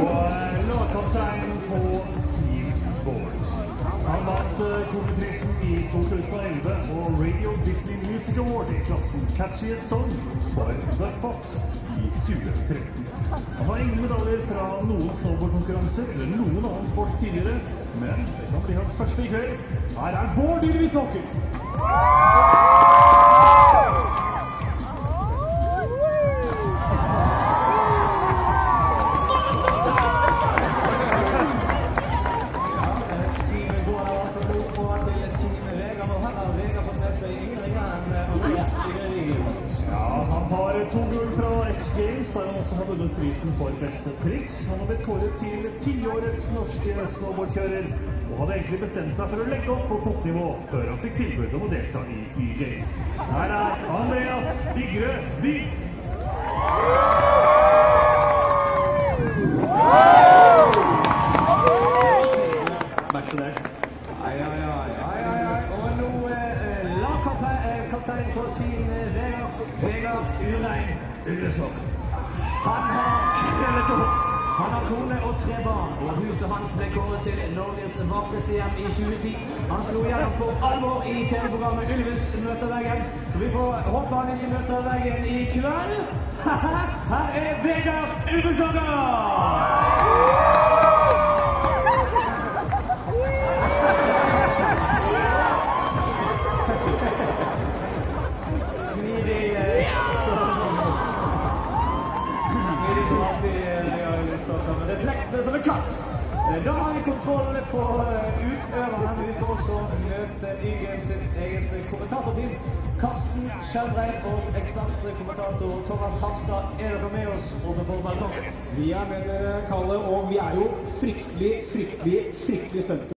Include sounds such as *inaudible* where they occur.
Og eh, lagkaptein på Team Bård. Han vant eh, i 2011 og Radio Disney Music Award i klassen Catchiest Song for The Fox i 2013. Han har ingen medaljer fra noen snowboardkonkurranser eller noen annen sport tidligere, men det kan bli hans første i kveld. Her er Bård Ylvis Åker. To gull fra X Games, der han også har vunnet prisen for beste triks. Han har blitt kåret til tiårets norske snowboardkjører, og hadde egentlig bestemt seg for å legge opp på toppnivå før han fikk tilbud om å delta i Y-Games. Her er Andreas Vigre Vik. Vaccinert. Ai, ai, ai, ai, ai, ai. Og nå eh, lagkaptein på Team. Vegard Urein Ullesok. Han har krøllet opp. Han har kone og tre barn, og huset hans ble kåret til Norges vakreste hjem i 2010. Han slo gjennom for alvor i TV-programmet Ylvis møter veggen. Så vi får håpe han ikke møter veggen i kveld. *laughs* Her er Vegard Ullesåker! Men som en katt. Da har vi kontroll på eh, utøverne. Vi skal også møte Y-Games sitt eget kommentatorteam. Karsten Skjelbreid og ekspertkommentator Thomas Hafstad, er dere med oss på balkongen? Vi er med dere, Kalle, og vi er jo fryktelig, fryktelig, fryktelig spente.